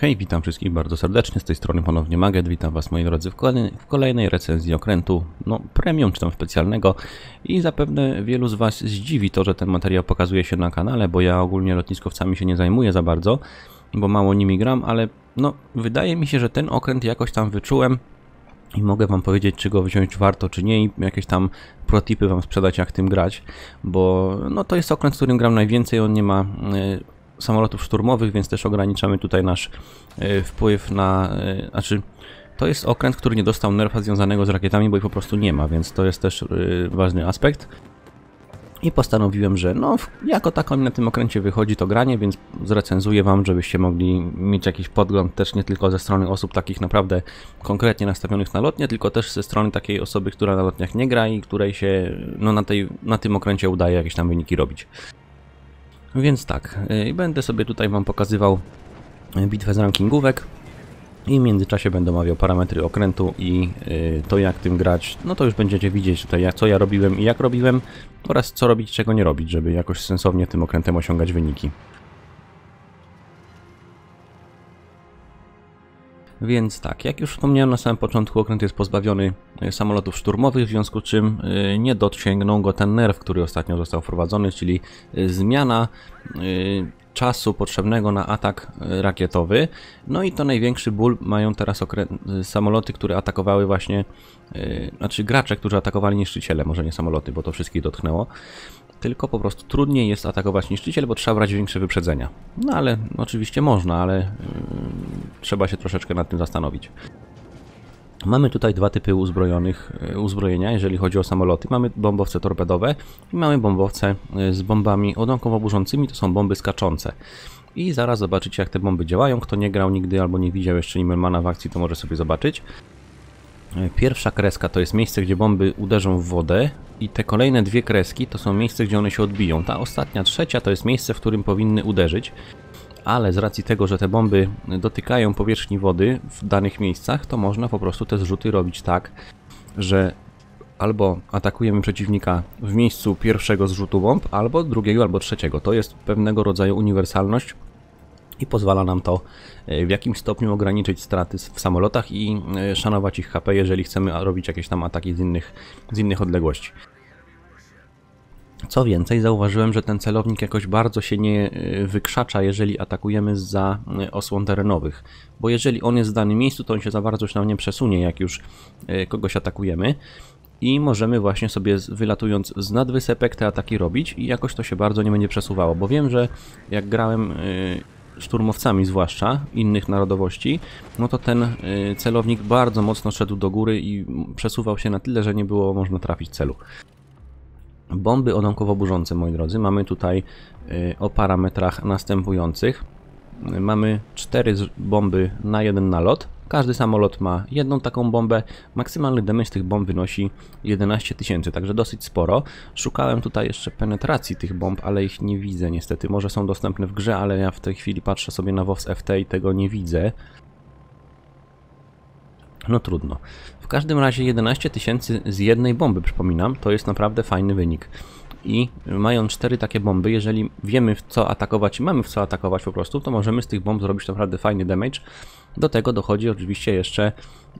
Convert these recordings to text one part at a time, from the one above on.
Hej, witam wszystkich bardzo serdecznie, z tej strony ponownie Maget, witam was moi drodzy w kolejnej, w kolejnej recenzji okrętu, no premium czy tam specjalnego i zapewne wielu z was zdziwi to, że ten materiał pokazuje się na kanale, bo ja ogólnie lotniskowcami się nie zajmuję za bardzo, bo mało nimi gram, ale no wydaje mi się, że ten okręt jakoś tam wyczułem i mogę wam powiedzieć, czy go wziąć warto, czy nie i jakieś tam protipy wam sprzedać, jak tym grać, bo no to jest okręt, z którym gram najwięcej, on nie ma... Yy, samolotów szturmowych, więc też ograniczamy tutaj nasz e, wpływ na... E, znaczy, to jest okręt, który nie dostał nerfa związanego z rakietami, bo ich po prostu nie ma, więc to jest też e, ważny aspekt. I postanowiłem, że no, jako taką na tym okręcie wychodzi to granie, więc zrecenzuję Wam, żebyście mogli mieć jakiś podgląd też nie tylko ze strony osób takich naprawdę konkretnie nastawionych na lotnie, tylko też ze strony takiej osoby, która na lotniach nie gra i której się no, na, tej, na tym okręcie udaje jakieś tam wyniki robić. Więc tak, y, będę sobie tutaj Wam pokazywał bitwę z rankingówek i w międzyczasie będę omawiał parametry okrętu i y, to jak tym grać, no to już będziecie widzieć tutaj co ja robiłem i jak robiłem oraz co robić, czego nie robić, żeby jakoś sensownie tym okrętem osiągać wyniki. Więc tak, jak już wspomniałem na samym początku, okręt jest pozbawiony e, samolotów szturmowych, w związku z czym e, nie dosięgnął go ten nerw, który ostatnio został wprowadzony, czyli e, zmiana czasu potrzebnego na atak rakietowy. No i to największy ból mają teraz samoloty, które atakowały właśnie, znaczy gracze, którzy atakowali niszczyciele, może nie samoloty, bo to wszystkich dotknęło tylko po prostu trudniej jest atakować niszczyciel, bo trzeba brać większe wyprzedzenia. No ale oczywiście można, ale yy, trzeba się troszeczkę nad tym zastanowić. Mamy tutaj dwa typy uzbrojonych yy, uzbrojenia, jeżeli chodzi o samoloty. Mamy bombowce torpedowe i mamy bombowce yy, z bombami odłamkowo burzącymi, to są bomby skaczące. I zaraz zobaczycie jak te bomby działają. Kto nie grał nigdy albo nie widział jeszcze Nimmermana w akcji, to może sobie zobaczyć. Pierwsza kreska to jest miejsce, gdzie bomby uderzą w wodę i te kolejne dwie kreski to są miejsce, gdzie one się odbiją. Ta ostatnia, trzecia to jest miejsce, w którym powinny uderzyć, ale z racji tego, że te bomby dotykają powierzchni wody w danych miejscach, to można po prostu te zrzuty robić tak, że albo atakujemy przeciwnika w miejscu pierwszego zrzutu bomb, albo drugiego, albo trzeciego. To jest pewnego rodzaju uniwersalność, i pozwala nam to e, w jakimś stopniu ograniczyć straty w samolotach i e, szanować ich HP, jeżeli chcemy robić jakieś tam ataki z innych, z innych odległości. Co więcej, zauważyłem, że ten celownik jakoś bardzo się nie e, wykrzacza, jeżeli atakujemy za osłon terenowych, bo jeżeli on jest w danym miejscu, to on się za bardzo się nam nie przesunie, jak już kogoś atakujemy i możemy właśnie sobie wylatując z nadwysepek te ataki robić i jakoś to się bardzo nie będzie przesuwało, bo wiem, że jak grałem szturmowcami zwłaszcza innych narodowości, no to ten y, celownik bardzo mocno szedł do góry i przesuwał się na tyle, że nie było można trafić celu. Bomby odłamkowo burzące, moi drodzy, mamy tutaj y, o parametrach następujących. Mamy cztery bomby na jeden nalot, każdy samolot ma jedną taką bombę. Maksymalny damage tych bomb wynosi 11 tysięcy, także dosyć sporo. Szukałem tutaj jeszcze penetracji tych bomb, ale ich nie widzę niestety. Może są dostępne w grze, ale ja w tej chwili patrzę sobie na WoWs FT i tego nie widzę. No trudno. W każdym razie 11 tysięcy z jednej bomby, przypominam, to jest naprawdę fajny wynik i mając cztery takie bomby, jeżeli wiemy w co atakować i mamy w co atakować po prostu, to możemy z tych bomb zrobić naprawdę fajny damage. Do tego dochodzi oczywiście jeszcze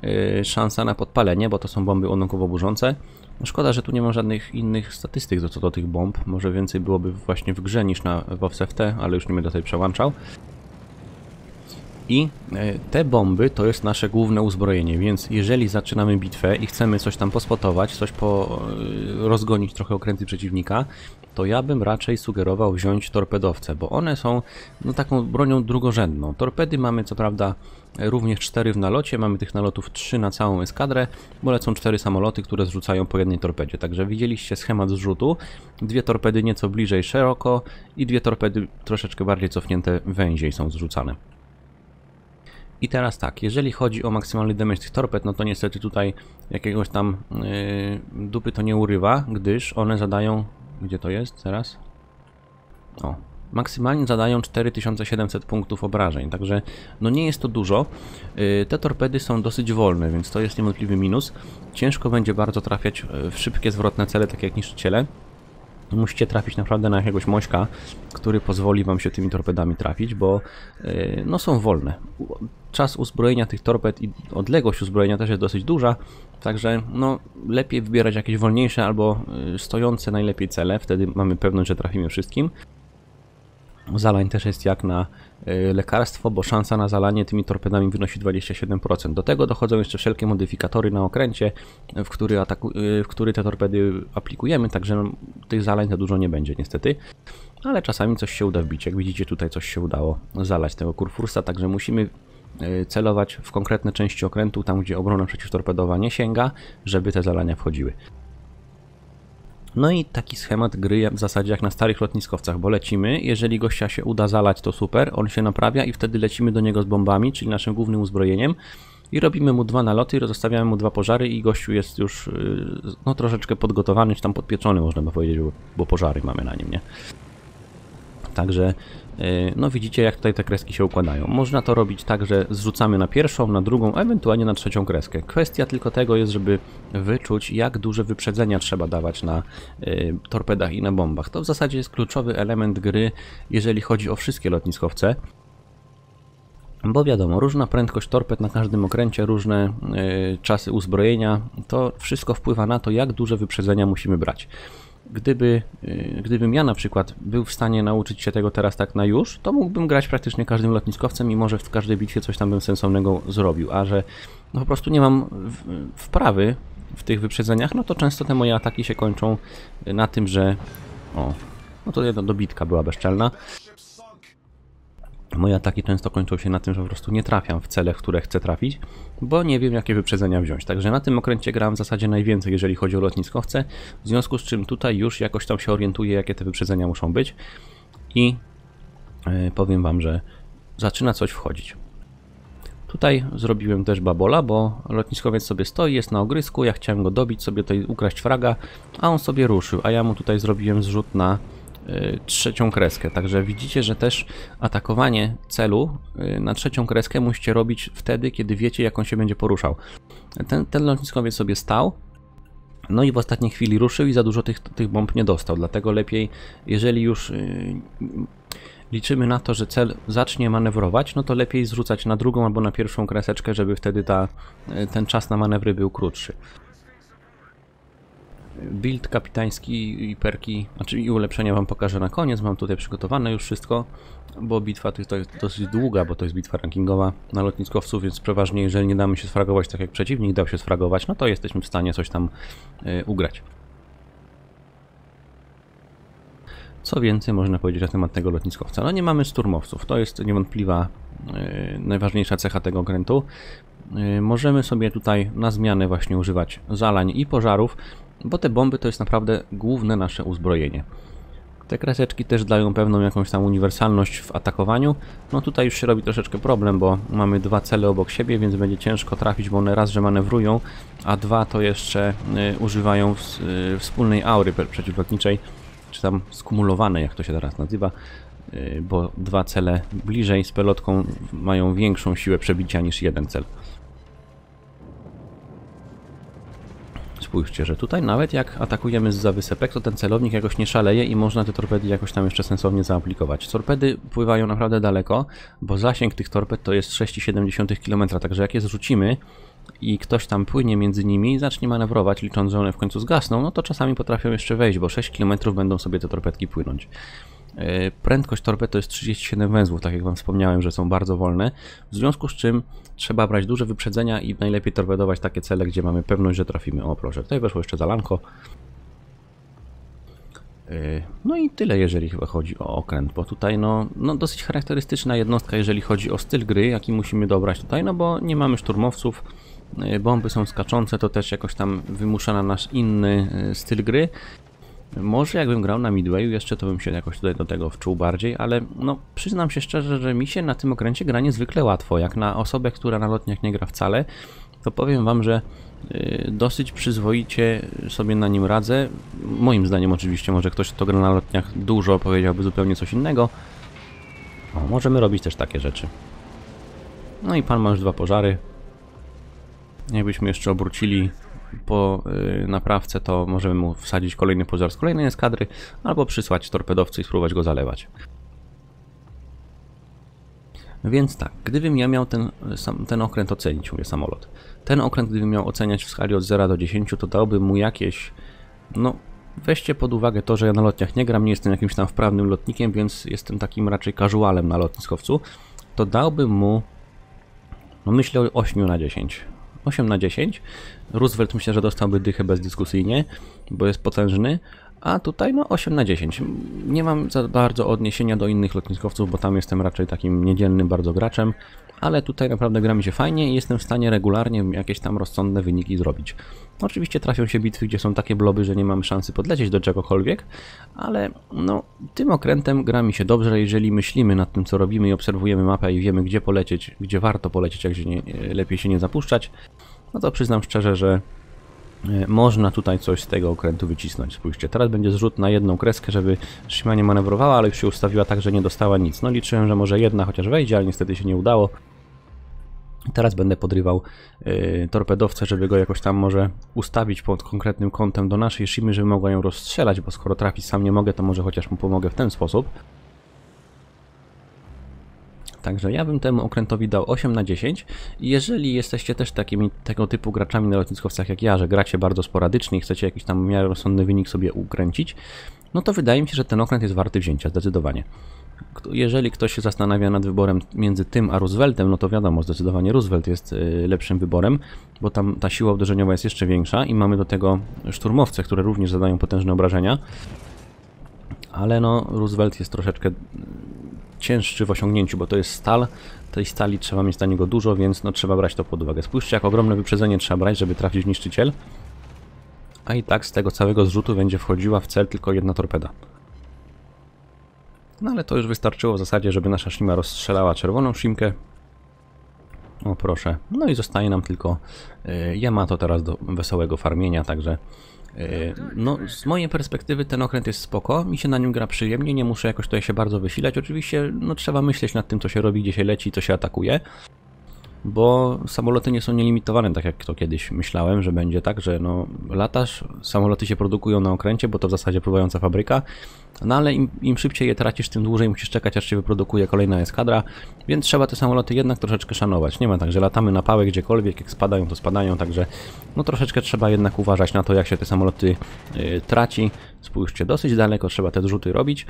yy, szansa na podpalenie, bo to są bomby ładunkowo burzące. No szkoda, że tu nie ma żadnych innych statystyk co do tych bomb. Może więcej byłoby właśnie w grze niż na WoWSFT, ale już nie będę tutaj przełączał. I e, te bomby to jest nasze główne uzbrojenie, więc jeżeli zaczynamy bitwę i chcemy coś tam pospotować, coś po, e, rozgonić trochę okręty przeciwnika, to ja bym raczej sugerował wziąć torpedowce, bo one są no, taką bronią drugorzędną. Torpedy mamy co prawda również 4 w nalocie, mamy tych nalotów 3 na całą eskadrę, bo lecą 4 samoloty, które zrzucają po jednej torpedzie. Także widzieliście schemat zrzutu, dwie torpedy nieco bliżej szeroko i dwie torpedy troszeczkę bardziej cofnięte węziej są zrzucane. I teraz tak, jeżeli chodzi o maksymalny damage tych torped, no to niestety tutaj jakiegoś tam yy, dupy to nie urywa, gdyż one zadają... Gdzie to jest teraz? O, maksymalnie zadają 4700 punktów obrażeń, także no nie jest to dużo. Yy, te torpedy są dosyć wolne, więc to jest niewątpliwy minus. Ciężko będzie bardzo trafiać w szybkie, zwrotne cele, tak jak niszczyciele. Musicie trafić naprawdę na jakiegoś mośka, który pozwoli wam się tymi torpedami trafić, bo yy, no są wolne. Czas uzbrojenia tych torped i odległość uzbrojenia też jest dosyć duża, także no lepiej wybierać jakieś wolniejsze albo yy, stojące najlepiej cele, wtedy mamy pewność, że trafimy wszystkim. Zalań też jest jak na y, lekarstwo, bo szansa na zalanie tymi torpedami wynosi 27%. Do tego dochodzą jeszcze wszelkie modyfikatory na okręcie, w który, ataku, y, w który te torpedy aplikujemy, także no, tych zalań za dużo nie będzie niestety. Ale czasami coś się uda wbić. Jak widzicie tutaj coś się udało zalać tego kurfursa, także musimy y, celować w konkretne części okrętu, tam gdzie obrona przeciwtorpedowa nie sięga, żeby te zalania wchodziły. No i taki schemat gry w zasadzie jak na starych lotniskowcach, bo lecimy, jeżeli gościa się uda zalać to super, on się naprawia i wtedy lecimy do niego z bombami, czyli naszym głównym uzbrojeniem i robimy mu dwa naloty, zostawiamy mu dwa pożary i gościu jest już no troszeczkę podgotowany, czy tam podpieczony można by powiedzieć, bo, pożary mamy na nim, nie? Także no widzicie jak tutaj te kreski się układają. Można to robić tak, że zrzucamy na pierwszą, na drugą, ewentualnie na trzecią kreskę. Kwestia tylko tego jest, żeby wyczuć jak duże wyprzedzenia trzeba dawać na y, torpedach i na bombach. To w zasadzie jest kluczowy element gry, jeżeli chodzi o wszystkie lotniskowce. Bo wiadomo, różna prędkość torped na każdym okręcie, różne y, czasy uzbrojenia, to wszystko wpływa na to, jak duże wyprzedzenia musimy brać gdyby, y, gdybym ja na przykład był w stanie nauczyć się tego teraz tak na już, to mógłbym grać praktycznie każdym lotniskowcem i może w każdej bitwie coś tam bym sensownego zrobił, a że no po prostu nie mam wprawy w tych wyprzedzeniach, no to często te moje ataki się kończą na tym, że o, no to jedna dobitka była bezczelna, Moje ataki często kończą się na tym, że po prostu nie trafiam w cele, w które chcę trafić, bo nie wiem jakie wyprzedzenia wziąć. Także na tym okręcie gram w zasadzie najwięcej, jeżeli chodzi o lotniskowce, w związku z czym tutaj już jakoś tam się orientuję, jakie te wyprzedzenia muszą być i yy, powiem Wam, że zaczyna coś wchodzić. Tutaj zrobiłem też babola, bo lotniskowiec sobie stoi, jest na ogrysku, ja chciałem go dobić, sobie tutaj ukraść fraga, a on sobie ruszył, a ja mu tutaj zrobiłem zrzut na trzecią kreskę. Także widzicie, że też atakowanie celu y, na trzecią kreskę musicie robić wtedy, kiedy wiecie, jak on się będzie poruszał. Ten, ten lotniskowiec sobie stał, no i w ostatniej chwili ruszył i za dużo tych, tych bomb nie dostał. Dlatego lepiej, jeżeli już yy, liczymy na to, że cel zacznie manewrować, no to lepiej zrzucać na drugą albo na pierwszą kreseczkę, żeby wtedy ta, ten czas na manewry był krótszy build kapitański i perki, znaczy i ulepszenia wam pokażę na koniec, mam tutaj przygotowane już wszystko, bo bitwa to jest dosyć długa, bo to jest bitwa rankingowa na lotniskowców, więc przeważnie jeżeli nie damy się sfragować tak jak przeciwnik dał się sfragować, no to jesteśmy w stanie coś tam y, ugrać. Co więcej można powiedzieć na temat tego lotniskowca? No nie mamy szturmowców, to jest niewątpliwa yy, najważniejsza cecha tego okrętu. Yy, możemy sobie tutaj na zmianę właśnie używać zalań i pożarów, bo te bomby to jest naprawdę główne nasze uzbrojenie. Te kreseczki też dają pewną jakąś tam uniwersalność w atakowaniu. No tutaj już się robi troszeczkę problem, bo mamy dwa cele obok siebie, więc będzie ciężko trafić, bo one raz, że manewrują, a dwa to jeszcze y, używają w, y, wspólnej aury przeciwlotniczej, czy tam skumulowane, jak to się teraz nazywa, y, bo dwa cele bliżej z pelotką mają większą siłę przebicia niż jeden cel. Spójrzcie, że tutaj nawet jak atakujemy z wysepek, to ten celownik jakoś nie szaleje i można te torpedy jakoś tam jeszcze sensownie zaaplikować. Torpedy pływają naprawdę daleko, bo zasięg tych torped to jest 6,7 km, także jak je zrzucimy i ktoś tam płynie między nimi i zacznie manewrować, licząc, że one w końcu zgasną, no to czasami potrafią jeszcze wejść, bo 6 km będą sobie te torpedki płynąć. E, prędkość torped to jest 37 węzłów, tak jak Wam wspomniałem, że są bardzo wolne, w związku z czym trzeba brać duże wyprzedzenia i najlepiej torpedować takie cele, gdzie mamy pewność, że trafimy. O proszę, tutaj weszło jeszcze zalanko. E, no i tyle, jeżeli chyba chodzi o okręt, bo tutaj no, no dosyć charakterystyczna jednostka, jeżeli chodzi o styl gry, jaki musimy dobrać tutaj, no bo nie mamy szturmowców, e, bomby są skaczące, to też jakoś tam wymusza na nasz inny styl gry. Może jakbym grał na Midwayu jeszcze to bym się jakoś tutaj do tego wczuł bardziej, ale no przyznam się szczerze, że mi się na tym okręcie gra niezwykle łatwo. Jak na osobę, która na lotniach nie gra wcale, to powiem wam, że y, dosyć przyzwoicie sobie na nim radzę. Moim zdaniem oczywiście, może ktoś kto gra na lotniach dużo powiedziałby zupełnie coś innego. O, możemy robić też takie rzeczy. No i pan ma już dwa pożary. Jakbyśmy jeszcze obrócili po y, naprawce to możemy mu wsadzić kolejny pożar z kolejnej eskadry, albo przysłać torpedowcy i spróbować go zalewać. Więc tak, gdybym ja miał ten, ten okręt ocenić, mówię samolot, ten okręt gdybym miał oceniać w skali od 0 do 10, to dałbym mu jakieś, no weźcie pod uwagę to, że ja na lotniach nie gram, nie jestem jakimś tam wprawnym lotnikiem, więc jestem takim raczej casualem na lotniskowcu, to dałbym mu, no myślę o 8 na 10. 8 na 10. Roosevelt myślę, że dostałby dychę bezdyskusyjnie, bo jest potężny, a tutaj no 8 na 10. Nie mam za bardzo odniesienia do innych lotniskowców, bo tam jestem raczej takim niedzielnym bardzo graczem, ale tutaj naprawdę gra mi się fajnie i jestem w stanie regularnie jakieś tam rozsądne wyniki zrobić. Oczywiście trafią się bitwy, gdzie są takie bloby, że nie mam szansy podlecieć do czegokolwiek, ale no tym okrętem gra mi się dobrze, jeżeli myślimy nad tym co robimy i obserwujemy mapę i wiemy gdzie polecieć, gdzie warto polecieć, a gdzie nie, lepiej się nie zapuszczać, no to przyznam szczerze, że e, można tutaj coś z tego okrętu wycisnąć. Spójrzcie, teraz będzie zrzut na jedną kreskę, żeby Shima nie manewrowała, ale już się ustawiła tak, że nie dostała nic. No liczyłem, że może jedna chociaż wejdzie, ale niestety się nie udało. Teraz będę podrywał yy, torpedowcę, żeby go jakoś tam może ustawić pod konkretnym kątem do naszej Shimy, żeby mogła ją rozstrzelać, bo skoro trafić sam nie mogę, to może chociaż mu pomogę w ten sposób. Także ja bym temu okrętowi dał 8 na 10. Jeżeli jesteście też takimi tego typu graczami na lotniskowcach jak ja, że gracie bardzo sporadycznie i chcecie jakiś tam miarę rozsądny wynik sobie ukręcić, no to wydaje mi się, że ten okręt jest warty wzięcia, zdecydowanie. Jeżeli ktoś się zastanawia nad wyborem między tym a Rooseveltem, no to wiadomo, zdecydowanie Roosevelt jest y, lepszym wyborem, bo tam ta siła uderzeniowa jest jeszcze większa i mamy do tego szturmowce, które również zadają potężne obrażenia. Ale no, Roosevelt jest troszeczkę cięższy w osiągnięciu, bo to jest stal. Tej stali trzeba mieć na niego dużo, więc no, trzeba brać to pod uwagę. Spójrzcie, jak ogromne wyprzedzenie trzeba brać, żeby trafić niszczyciel. A i tak z tego całego zrzutu będzie wchodziła w cel tylko jedna torpeda. No ale to już wystarczyło w zasadzie, żeby nasza szlima rozstrzelała czerwoną szimkę. O proszę. No i zostaje nam tylko y, Yamato teraz do wesołego farmienia, także no z mojej perspektywy ten okręt jest spoko, mi się na nim gra przyjemnie, nie muszę jakoś tutaj się bardzo wysilać. Oczywiście no trzeba myśleć nad tym co się robi, gdzie się leci, co się atakuje bo samoloty nie są nielimitowane, tak jak to kiedyś myślałem, że będzie tak, że no latasz, samoloty się produkują na okręcie, bo to w zasadzie pływająca fabryka, no ale im, im szybciej je tracisz, tym dłużej musisz czekać, aż się wyprodukuje kolejna eskadra, więc trzeba te samoloty jednak troszeczkę szanować. Nie ma tak, że latamy na pałę gdziekolwiek, jak spadają, to spadają, także no troszeczkę trzeba jednak uważać na to, jak się te samoloty yy, traci. Spójrzcie, dosyć daleko trzeba te zrzuty robić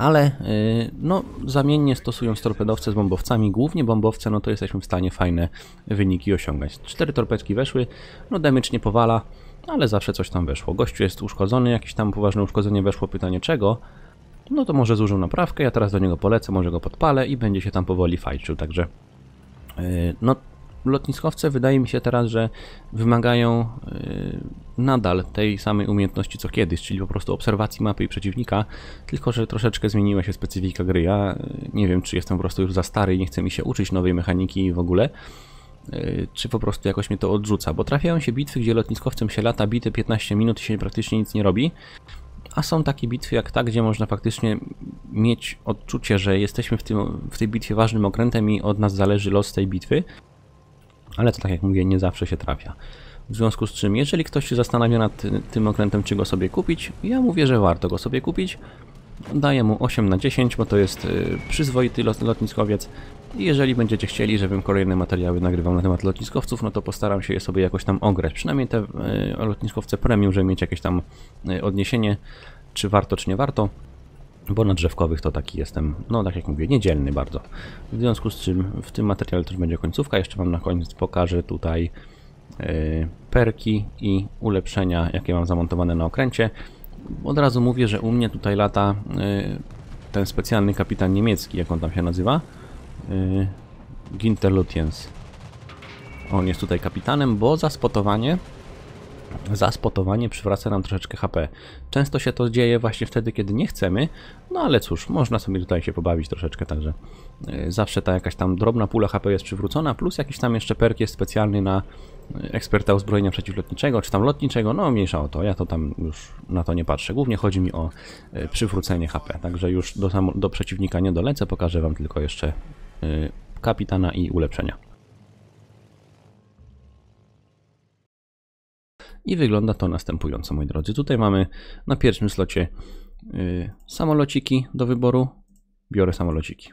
ale y, no, zamiennie stosując torpedowce z bombowcami, głównie bombowce, no to jesteśmy w stanie fajne wyniki osiągać. Cztery torpedki weszły, no damage nie powala, ale zawsze coś tam weszło. Gościu jest uszkodzony, jakieś tam poważne uszkodzenie weszło, pytanie czego? No to może zużył naprawkę, ja teraz do niego polecę, może go podpalę i będzie się tam powoli fajczył, także y, no lotniskowce wydaje mi się teraz, że wymagają yy, nadal tej samej umiejętności co kiedyś, czyli po prostu obserwacji mapy i przeciwnika, tylko że troszeczkę zmieniła się specyfika gry. Ja yy, nie wiem, czy jestem po prostu już za stary i nie chcę mi się uczyć nowej mechaniki w ogóle, yy, czy po prostu jakoś mnie to odrzuca, bo trafiają się bitwy, gdzie lotniskowcem się lata bity 15 minut i się praktycznie nic nie robi, a są takie bitwy jak ta, gdzie można faktycznie mieć odczucie, że jesteśmy w, tym, w tej bitwie ważnym okrętem i od nas zależy los tej bitwy, ale to tak jak mówię, nie zawsze się trafia. W związku z czym, jeżeli ktoś się zastanawia nad tym okrętem, czy go sobie kupić, ja mówię, że warto go sobie kupić. Daję mu 8 na 10, bo to jest y, przyzwoity lotniskowiec. Jeżeli będziecie chcieli, żebym kolejne materiały nagrywał na temat lotniskowców, no to postaram się je sobie jakoś tam ograć. Przynajmniej te y, lotniskowce premium, żeby mieć jakieś tam y, odniesienie, czy warto, czy nie warto. Bo na drzewkowych to taki jestem, no tak jak mówię, niedzielny bardzo. W związku z czym w tym materiale też będzie końcówka. Jeszcze Wam na koniec pokażę tutaj yy, perki i ulepszenia, jakie mam zamontowane na okręcie. Od razu mówię, że u mnie tutaj lata yy, ten specjalny kapitan niemiecki, jak on tam się nazywa. Yy, Ginter Lutyens. On jest tutaj kapitanem, bo za spotowanie za spotowanie przywraca nam troszeczkę HP. Często się to dzieje właśnie wtedy, kiedy nie chcemy, no ale cóż, można sobie tutaj się pobawić troszeczkę, także e, zawsze ta jakaś tam drobna pula HP jest przywrócona, plus jakiś tam jeszcze perk jest specjalny na e, eksperta uzbrojenia przeciwlotniczego, czy tam lotniczego, no mniejsza o to, ja to tam już na to nie patrzę. Głównie chodzi mi o e, przywrócenie HP, także już do, do przeciwnika nie dolecę, pokażę Wam tylko jeszcze kapitana i ulepszenia. I wygląda to następująco, moi drodzy. Tutaj mamy na pierwszym slocie y, samolociki do wyboru. Biorę samolociki.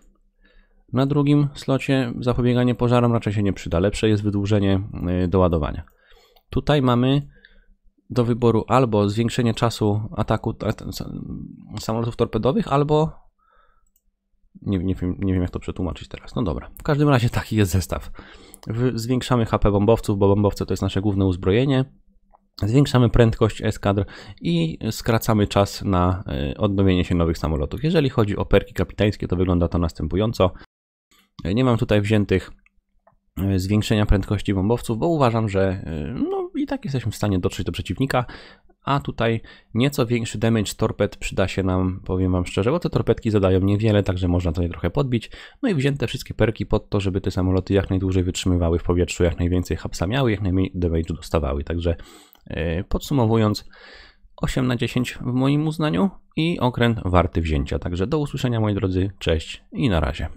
Na drugim slocie zapobieganie pożarom raczej się nie przyda. Lepsze jest wydłużenie y, doładowania. Tutaj mamy do wyboru albo zwiększenie czasu ataku samolotów torpedowych, albo nie, nie, wiem, nie wiem jak to przetłumaczyć teraz. No dobra, w każdym razie taki jest zestaw. Zwiększamy HP bombowców, bo bombowce to jest nasze główne uzbrojenie. Zwiększamy prędkość eskadr i skracamy czas na e, odnowienie się nowych samolotów. Jeżeli chodzi o perki kapitańskie, to wygląda to następująco. E, nie mam tutaj wziętych e, zwiększenia prędkości bombowców, bo uważam, że no, i tak jesteśmy w stanie dotrzeć do przeciwnika, a tutaj nieco większy damage torped przyda się nam, powiem wam szczerze, bo te torpedki zadają niewiele, także można to je trochę podbić. No i wzięte wszystkie perki pod to, żeby te samoloty jak najdłużej wytrzymywały w powietrzu, jak najwięcej hapsa miały, jak najmniej damage'u dostawały. Także podsumowując, 8 na 10 w moim uznaniu i okręt warty wzięcia. Także do usłyszenia moi drodzy, cześć i na razie.